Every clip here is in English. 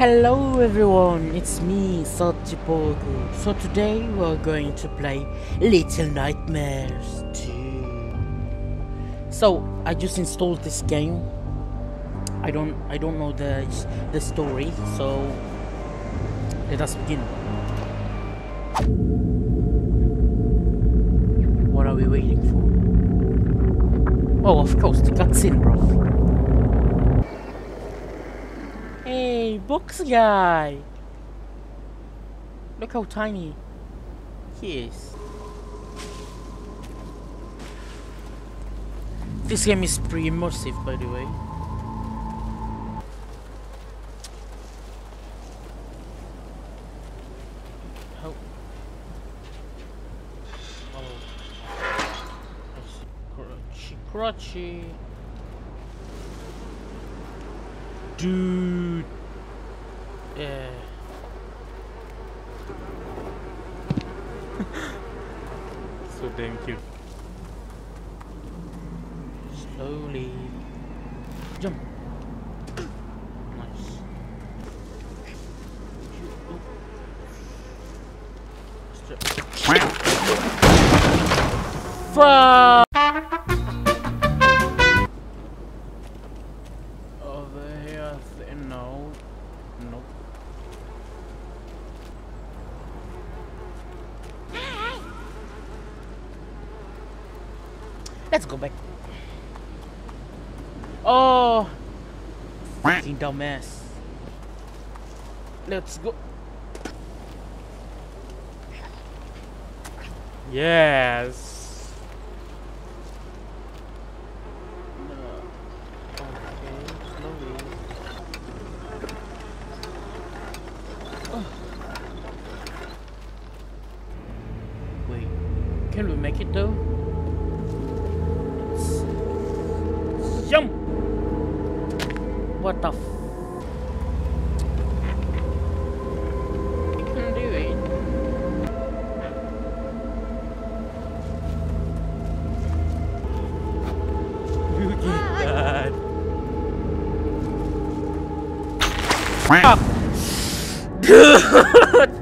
Hello everyone, it's me, Sadgepogu. So today we're going to play Little Nightmares 2. So I just installed this game. I don't I don't know the the story, so let us begin. What are we waiting for? Oh, of course, the cutscene, bro. Hey, box guy! Look how tiny he is. This game is pretty immersive, by the way. Oh. Crunchy. Dude. Yeah. so damn cute. Slowly. Jump. Nice. Fuck! Let's go back. Oh! Fucking dumbass. Let's go. Yes. Jump! What the f? You can do it. Look at that. Fuck. Dude!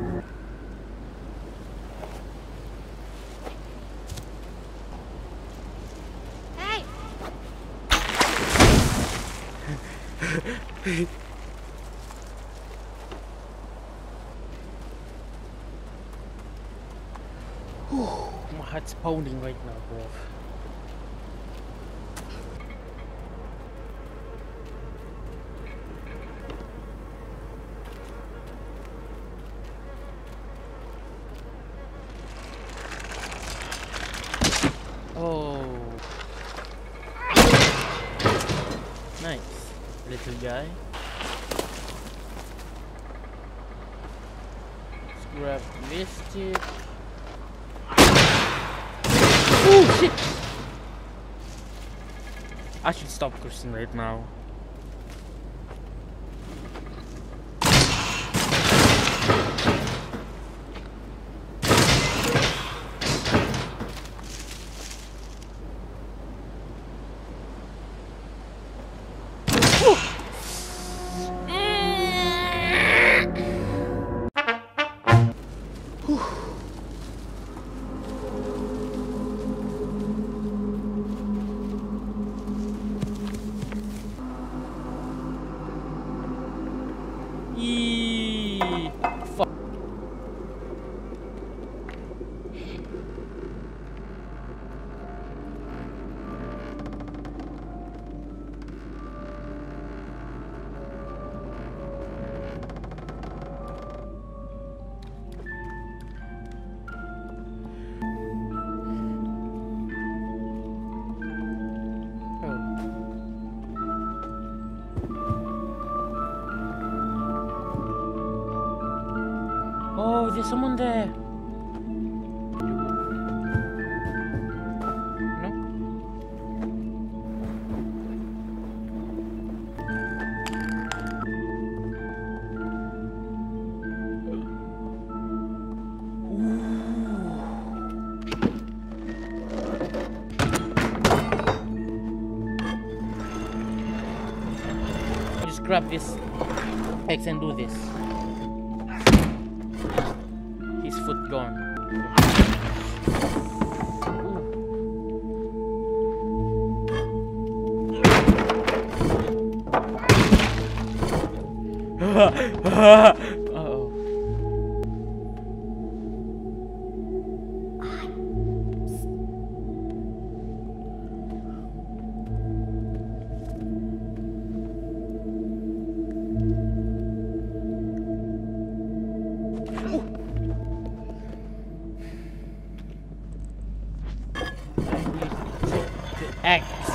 Hey! My heart's pounding right now, bro. Oh. Nice. Little guy. Let's grab this stick. Oh shit! I should stop cursing right now. someone there. No. Oh! Just grab this X and do this. His foot gone.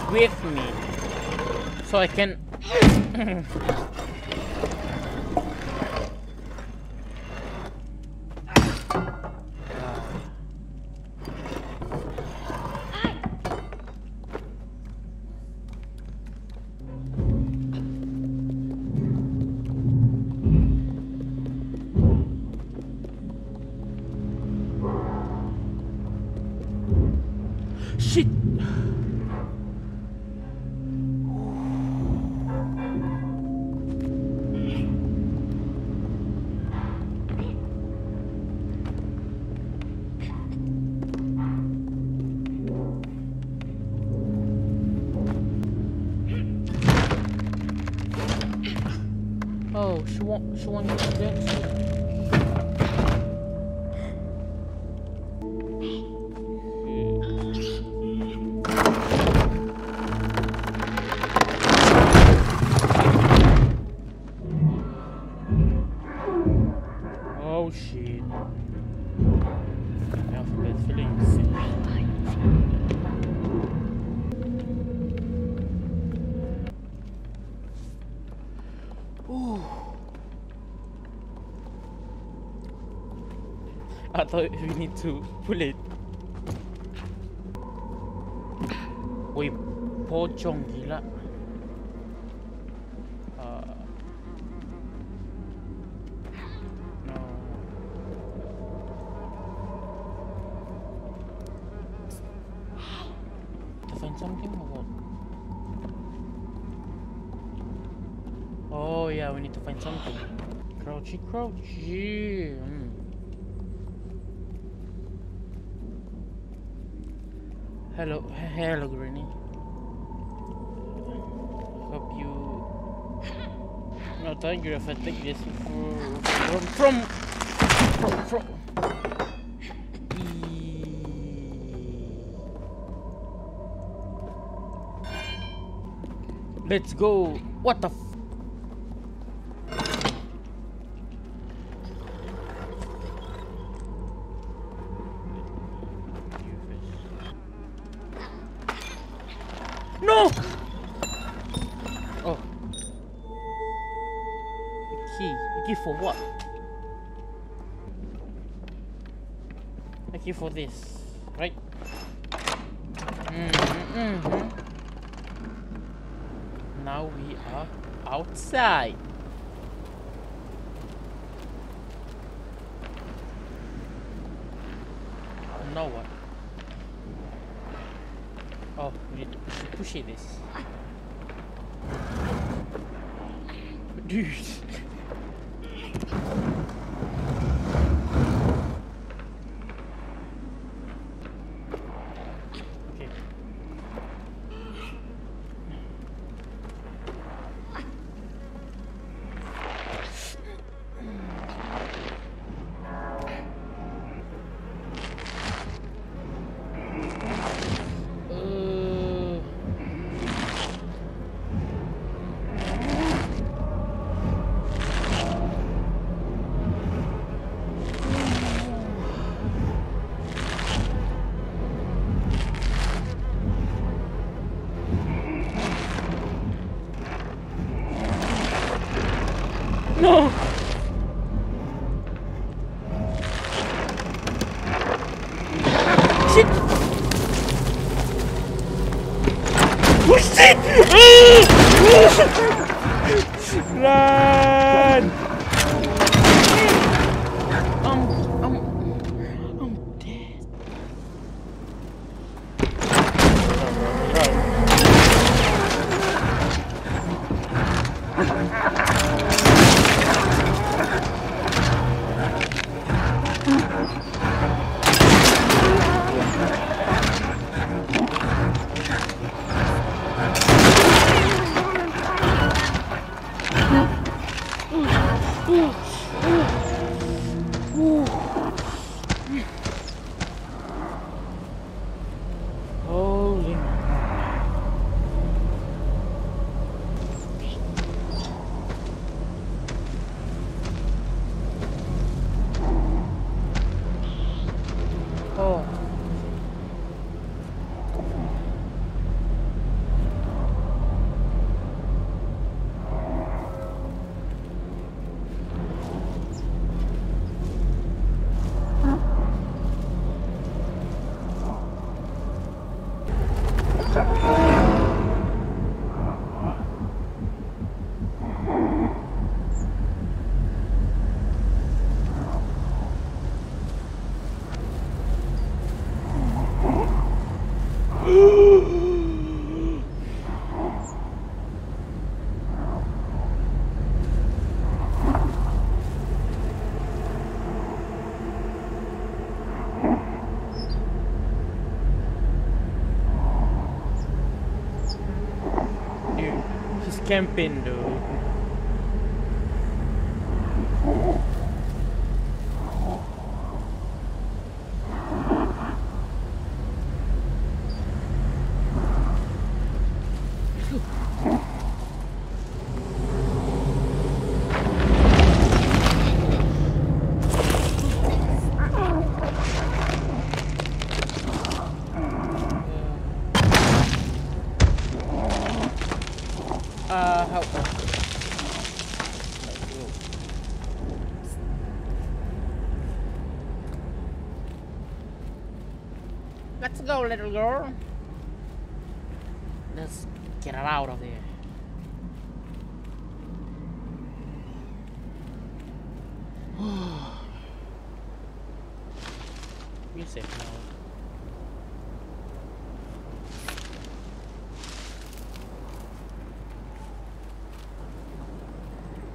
with me so I can Shit! Thought we need to pull it. Wih, pocong gila. Uh. To find something or what? Oh yeah, we need to find something. Crouchy, crouchy. Mm. Hello, hello, Granny. Hope you. Not angry if I take this from from. from. Let's go. What the? Key. A key for what? A key for this, right? Mm-hmm, mm-hmm. Now we are outside. Now what? Oh, we need to push, push this. Dude. No! Shit! Push it! Run! I'm, I'm, I'm dead. Run, run, run. Camping, dude. Uh, how? Let's go, little girl. Let's get her out of here. Safe now.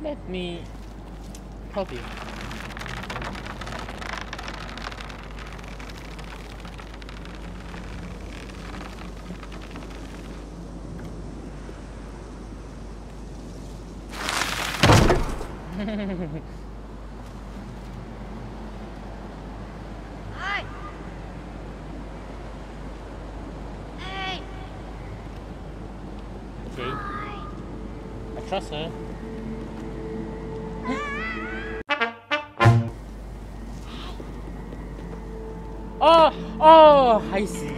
Let me help you. Okay. I trust her. Oh, oh, I see.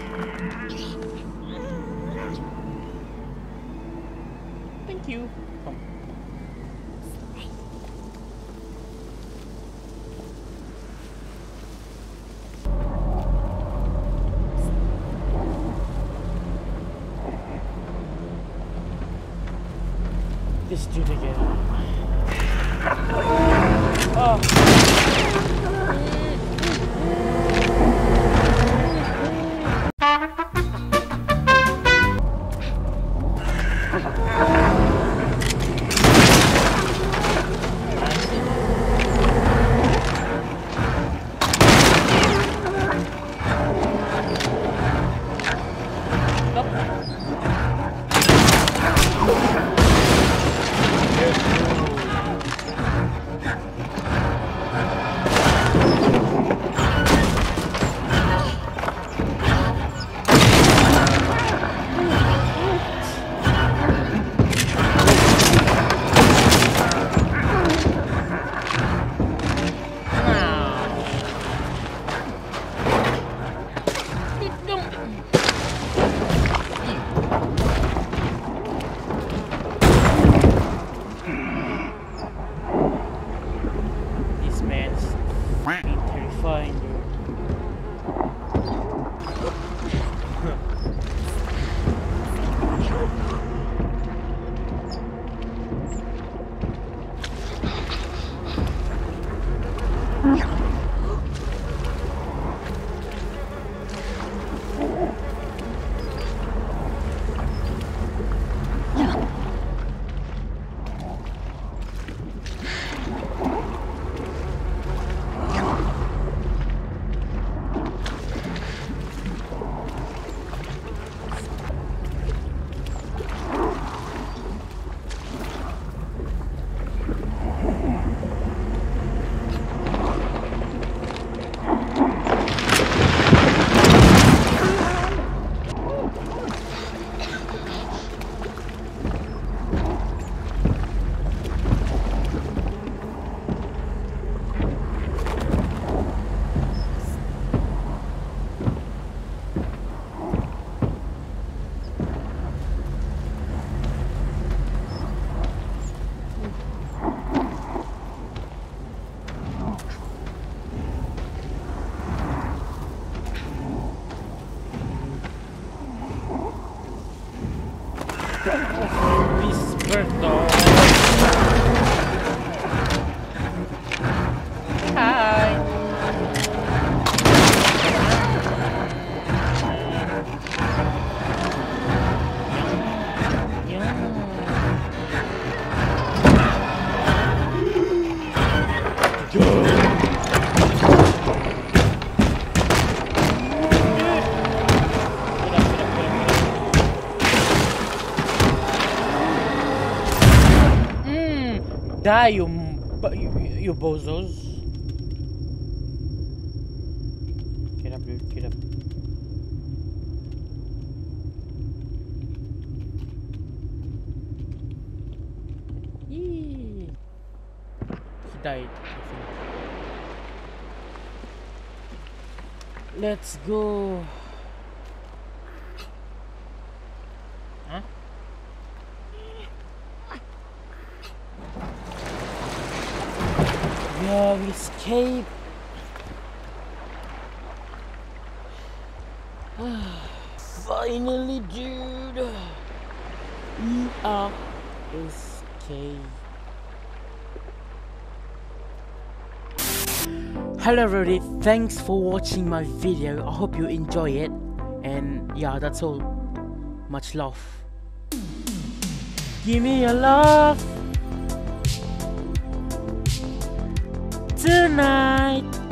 This dude again. Oh. Die, you, you, you bozos. Get up, dude. Get up. Yee. He died, I think. Let's go. Huh? We escaped. Finally, dude. We are escaped. Hello everybody, thanks for watching my video. I hope you enjoy it. And yeah, that's all. Much love. Give me a love tonight.